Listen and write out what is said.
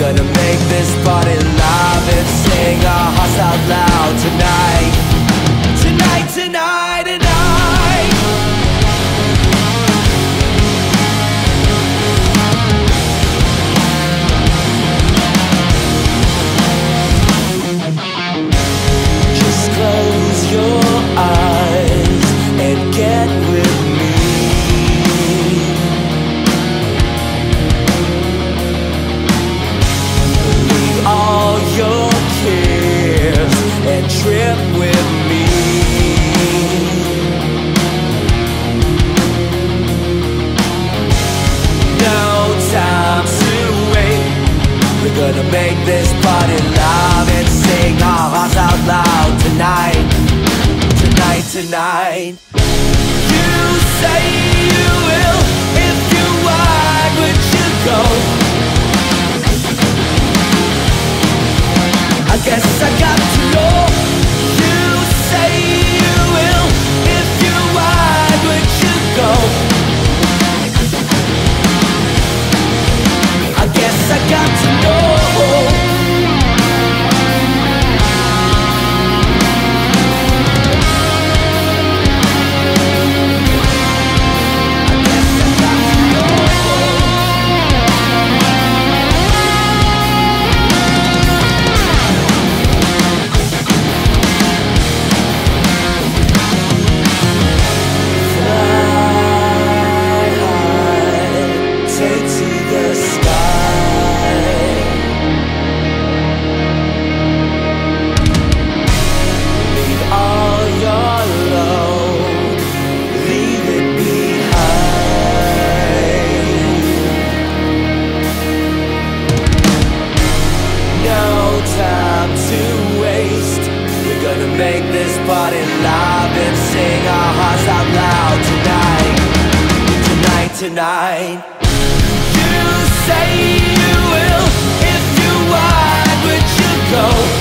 Gonna make this party live and sing our hearts out loud. gonna make this party loud and sing our hearts out loud tonight, tonight, tonight. You say. make this party live and sing our hearts out loud tonight, tonight, tonight. You say you will if you are, would you go?